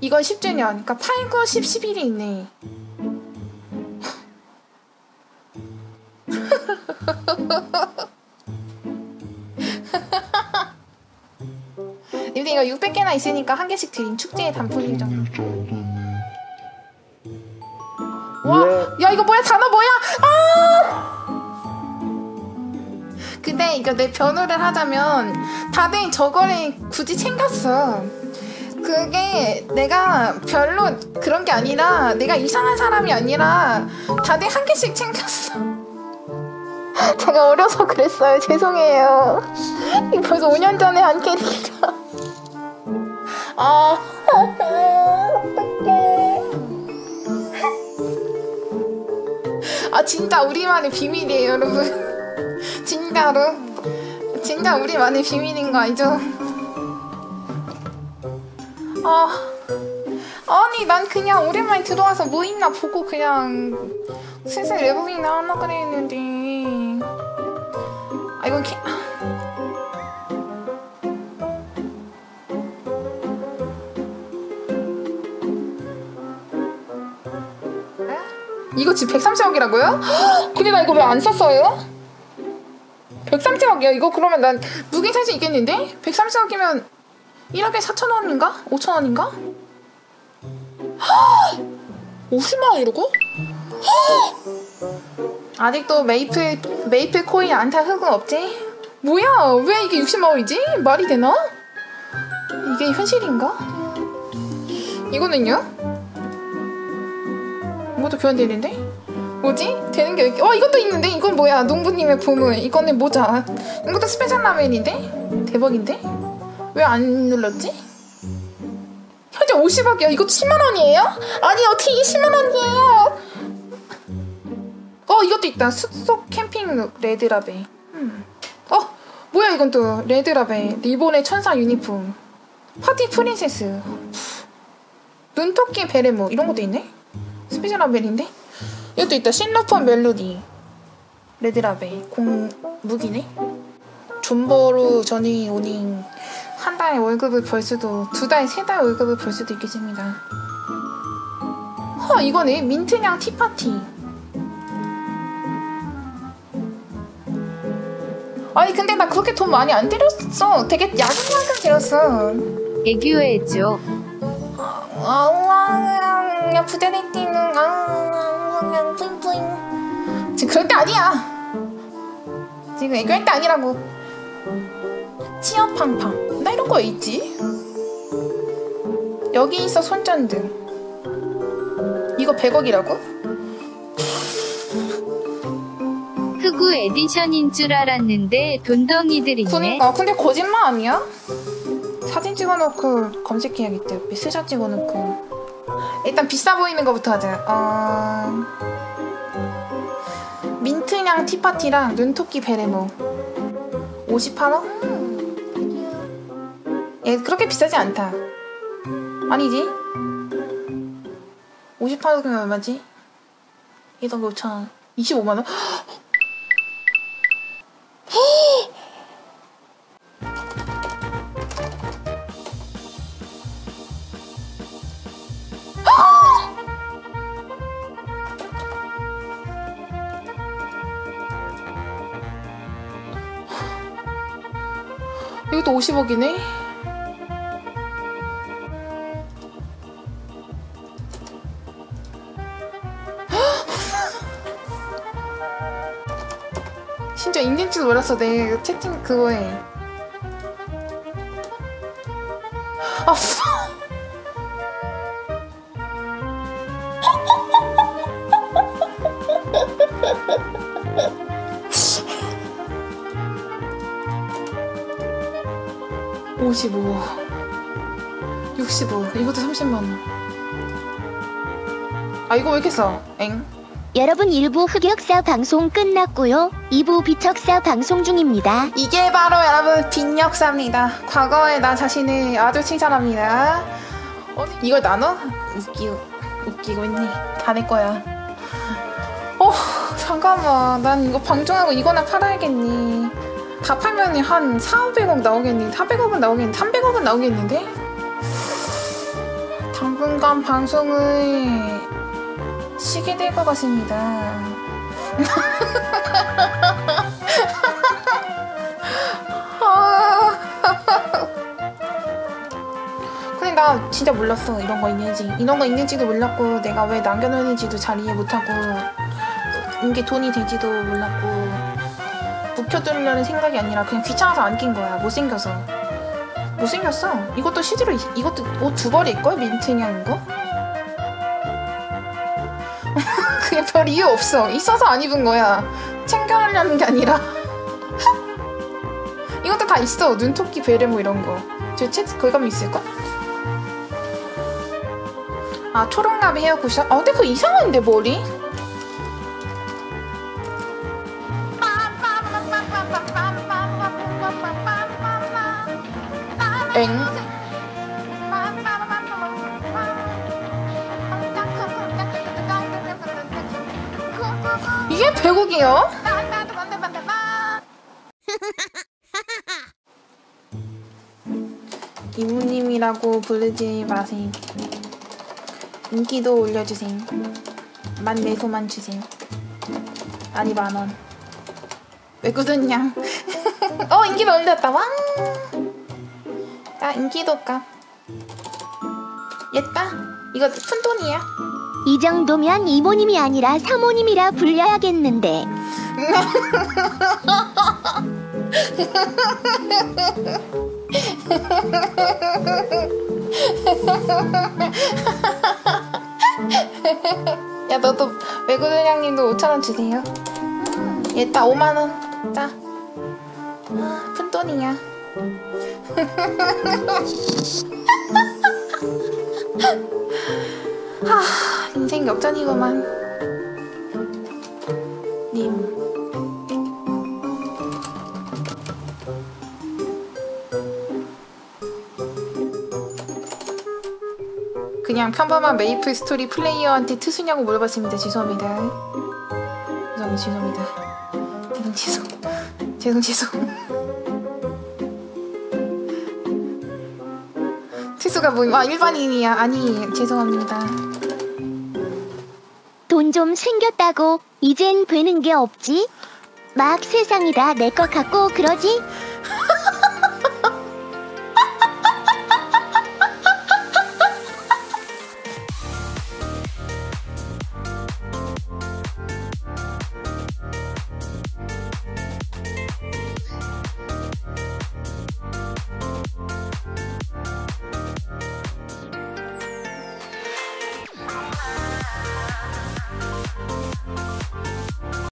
이건 10주년. 그러니까 8, 9, 10, 11이 있네. 님들 이거 600개나 있으니까 한 개씩 드림 축제의 정도. 와, 야 이거 뭐야 단어 뭐야? 아! 근데 이거 내 변호를 하자면 다들 저거를 굳이 챙겼어. 그게 내가 별로 그런 게 아니라 내가 이상한 사람이 아니라 다들 한 개씩 챙겼어. 제가 어려서 그랬어요. 죄송해요. 벌써 5년 전에 한 캐릭이라. 아, 어떡해. 아, 진짜 우리만의 비밀이에요, 여러분. 진짜로. 진짜 우리만의 비밀인 거 알죠? 아, 아니, 난 그냥 오랜만에 들어와서 뭐 있나 보고 그냥 슬슬 외국인나 하나 그랬는데. 아, 이건 개... 이거 지금 130억이라고요? 근데 나 이거 왜 안 썼어요? 130억이야. 이거 그러면 난 무게 살수 있겠는데? 130억이면 1억에 4천 원인가? 5천 원인가? 50만 원 이러고? 아직도 메이플, 메이플 코인 안타 흑은 없지? 뭐야? 왜 이게 60만 원이지? 말이 되나? 이게 현실인가? 이거는요? 이것도 교환되는데? 뭐지? 되는 게 여기 어 이것도 있는데? 이건 뭐야? 농부님의 보물 이거는 모자 이것도 special label인데? 대박인데? 왜 안 눌렀지? 현재 50억이야 이것도 10만 원이에요? 아니 어떻게 이게 10만 원이에요 어 이것도 있다 숲속 캠핑 red label 음. 어 뭐야 이건 또 red label 리본의 천사 유니폼 파티 princess 눈토끼 베레모 이런 것도 있네 special label인데? 이것도 있다. 실로폰 멜로디. red label. 공, 무기네? 존버로 전이 오닝. 한 달에 월급을 벌 수도, 두 달, 세 달 월급을 벌 수도 있겠습니다. 허, 이거네. 민트냥 tea party. 아니, 근데 나 그렇게 돈 많이 안 들였어. 되게 야금야금 들였어. 애교해줘. 아우와 야 부자리 뛰는 아우와 그냥 뿌잉뿌잉 지금 그럴 때 아니야 지금 애교할 때 아니라고 치어팡팡 나 이런 거 있지 여기 있어 손전등 이거 100억이라고? 흑우 edition인 줄 알았는데 돈덩이들이네. 그니까 근데 거짓말 아니야? 사진 찍어놓고 검색해야겠다 옆에 스샷 찍어놓고 일단 비싸 보이는 거부터 하자 어... 민트냥 tea party랑 눈토끼 베레모 58원? 음. 얘 그렇게 비싸지 않다 아니지? 58원이면 얼마지? 1억 5천원 25만원? 이것도 50억이네? 진짜 있는지도 몰랐어 내 채팅 그거에. 아 오십오, 65 이것도 30만원. 아 이거 왜 이렇게 써? 엥? 여러분 1부 흑역사 방송 끝났고요. 2부 비척사 방송 중입니다. 이게 바로 여러분 빈역사입니다. 과거의 나 자신을 아주 칭찬합니다. 어, 이걸 나눠? 웃기고 웃기고 있네. 다내 거야. 어 잠깐만 난 이거 방종하고 이거나 팔아야겠니. 다 팔면 한 4, 500억 나오겠니? 400억은 나오겠니? 300억은 나오겠는데? 당분간 방송을 것 같습니다. 아. 근데 나 진짜 몰랐어. 이런 거 있는지. 이런 거 있는지도 몰랐고 내가 왜 남겨놓는지도 잘 이해 못하고 이게 돈이 될지도 몰랐고 묵혀두려는 생각이 아니라 그냥 귀찮아서 안 낀 거야. 못생겨서. 못생겼어. 이것도 이- 이것도 옷 두 벌일걸? 민트냥 이거 그냥 별 이유 없어 있어서 안 입은 거야 챙겨하려는 게 아니라 이것도 다 있어 눈토끼 베레 뭐 이런 거저 채 거기 가면 있을까? 아 초록나비 헤어 쿠션? 아 근데 그거 이상한데 머리? 이게 배곡이요? 이모님이라고 부르지 마세요. 인기도 올려주세요. 만 매소만 주세요. 아니 만 원. 왜 그러냐? 어 인기도 올렸다. 왕. 자 인기도 값. 옛다. 이거 푼 돈이야. 이 정도면 이모님이 아니라 사모님이라 불려야겠는데. 야 너도 외구들양님도 5천 원 주세요. 얘따 5만 원. 따. 아, 푼 돈이야. 하, 인생 역전이구만. 님. 그냥 평범한 메이플 스토리 플레이어한테 트수냐고 물어봤습니다. 죄송합니다. 죄송합니다. 죄송합니다. 죄송 죄송. 죄송 죄송. 트수가 뭐임? 아 일반인이야. 아니 죄송합니다. 돈 좀 생겼다고 이젠 되는 게 없지? 막 세상이 다 내 것 같고 그러지?